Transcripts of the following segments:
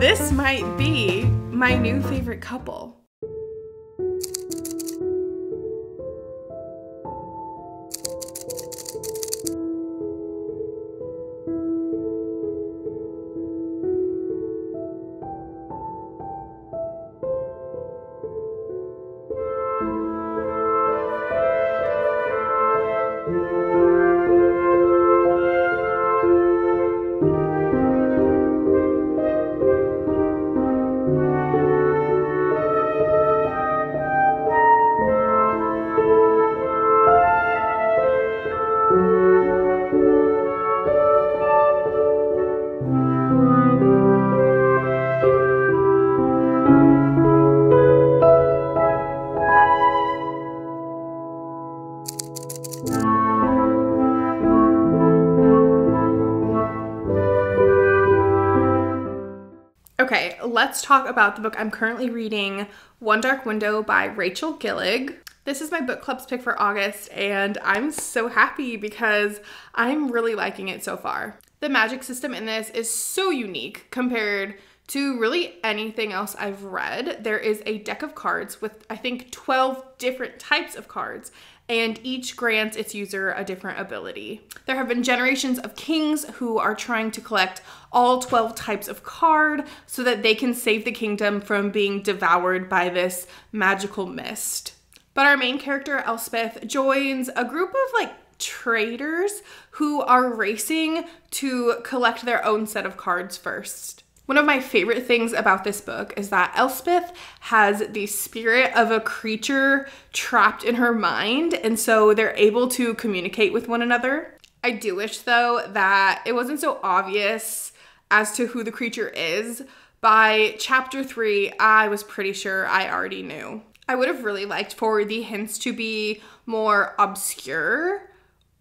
This might be my new favorite couple. Let's talk about the book I'm currently reading, One Dark Window by Rachel Gillig. This is my book club's pick for August, and I'm so happy because I'm really liking it so far. The magic system in this is so unique compared to really anything else I've read. There is a deck of cards with, I think, 12 different types of cards, and each grants its user a different ability. There have been generations of kings who are trying to collect all 12 types of card so that they can save the kingdom from being devoured by this magical mist. But our main character, Elspeth, joins a group of like traders who are racing to collect their own set of cards first. One of my favorite things about this book is that Elspeth has the spirit of a creature trapped in her mind, and so they're able to communicate with one another. I do wish, though, that it wasn't so obvious as to who the creature is. By chapter three, I was pretty sure I already knew. I would have really liked for the hints to be more obscure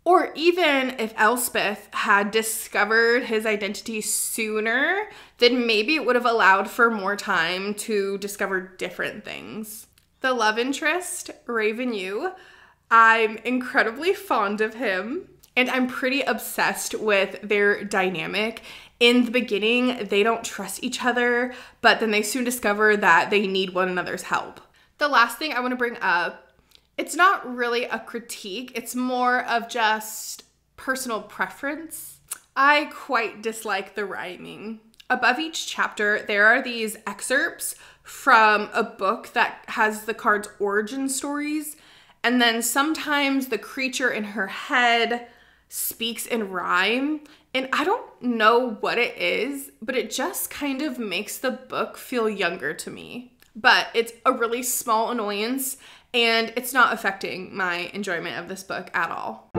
or even if Elspeth had discovered his identity sooner, then maybe it would have allowed for more time to discover different things. The love interest, Ravyn Yew, I'm incredibly fond of him and I'm pretty obsessed with their dynamic. In the beginning, they don't trust each other, but then they soon discover that they need one another's help. The last thing I want to bring up it's not really a critique, it's more of just personal preference. I quite dislike the rhyming. Above each chapter, there are these excerpts from a book that has the card's origin stories, and then sometimes the creature in her head speaks in rhyme. And I don't know what it is, but it just kind of makes the book feel younger to me. But it's a really small annoyance and it's not affecting my enjoyment of this book at all.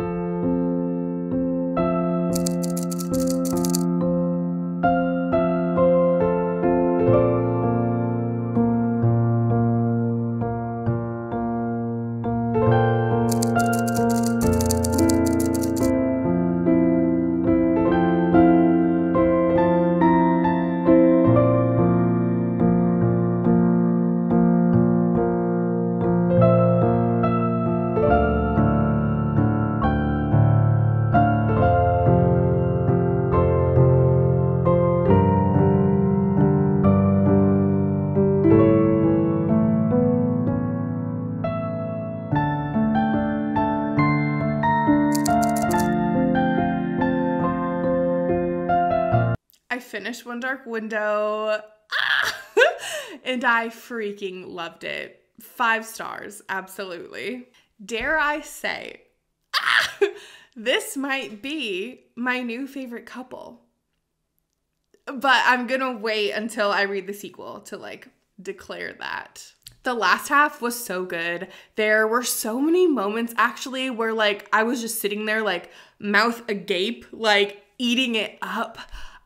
Finished One Dark Window ah! and I freaking loved it. Five stars, absolutely. Dare I say, ah! this might be my new favorite couple. But I'm gonna wait until I read the sequel to like declare that. The last half was so good. There were so many moments actually where like I was just sitting there like mouth agape, like eating it up.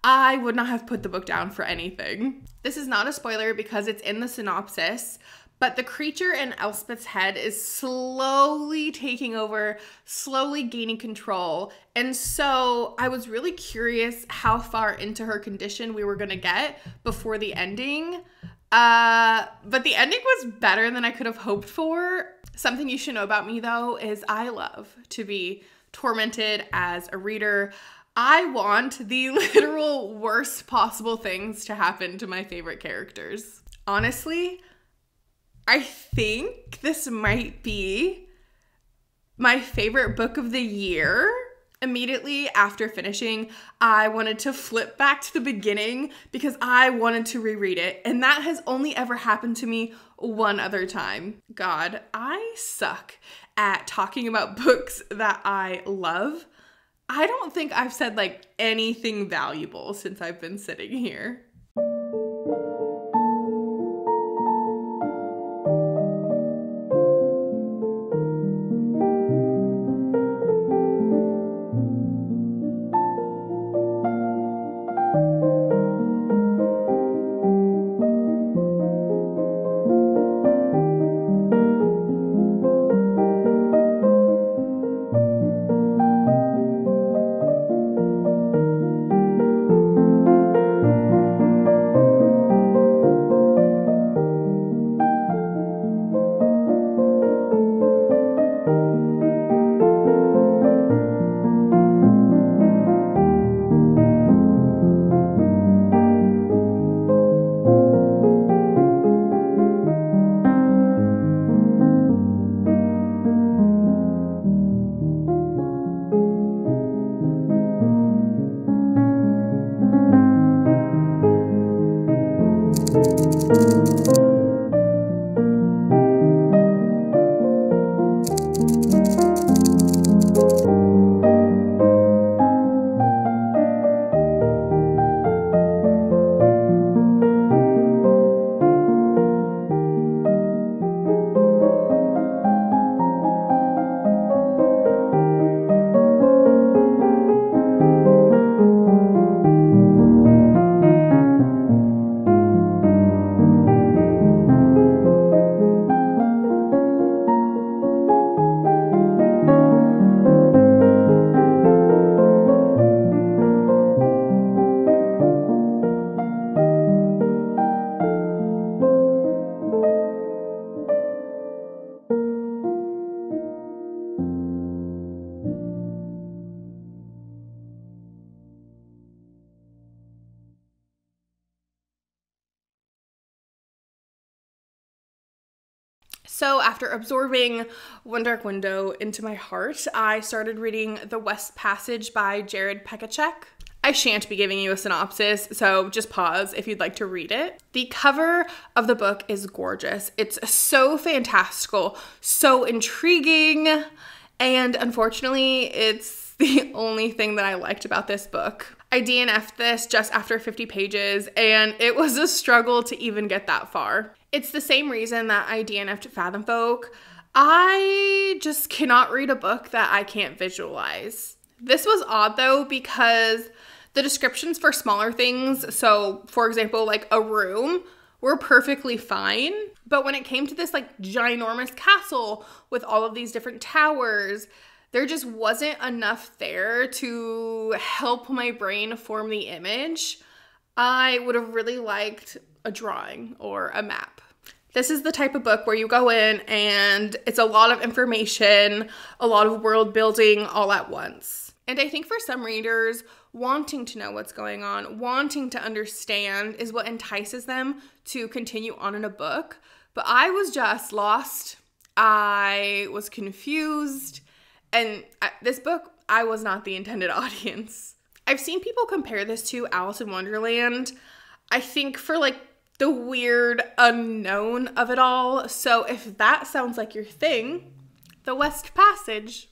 I would not have put the book down for anything. This is not a spoiler because it's in the synopsis, but the creature in Elspeth's head is slowly taking over, slowly gaining control. And so I was really curious how far into her condition we were going to get before the ending. Uh, but the ending was better than I could have hoped for. Something you should know about me though is I love to be tormented as a reader. I want the literal worst possible things to happen to my favorite characters. Honestly, I think this might be my favorite book of the year. Immediately after finishing, I wanted to flip back to the beginning because I wanted to reread it. And that has only ever happened to me one other time. God, I suck at talking about books that I love. I don't think I've said like anything valuable since I've been sitting here. So, after absorbing One Dark Window into my heart, I started reading The West Passage by Jared Pechaček. I shan't be giving you a synopsis, so just pause if you'd like to read it. The cover of the book is gorgeous. It's so fantastical, so intriguing, and unfortunately, it's the only thing that I liked about this book. I DNF'd this just after 50 pages, and it was a struggle to even get that far. It's the same reason that I DNF'd Fathomfolk. I just cannot read a book that I can't visualize. This was odd though because the descriptions for smaller things, so for example, like a room, were perfectly fine. But when it came to this like ginormous castle with all of these different towers, there just wasn't enough there to help my brain form the image. I would have really liked a drawing or a map. This is the type of book where you go in and it's a lot of information, a lot of world building all at once. And I think for some readers, wanting to know what's going on, wanting to understand is what entices them to continue on in a book. But I was just lost. I was confused. And this book, I was not the intended audience. I've seen people compare this to Alice in Wonderland. I think for like the weird unknown of it all. So if that sounds like your thing, The West Passage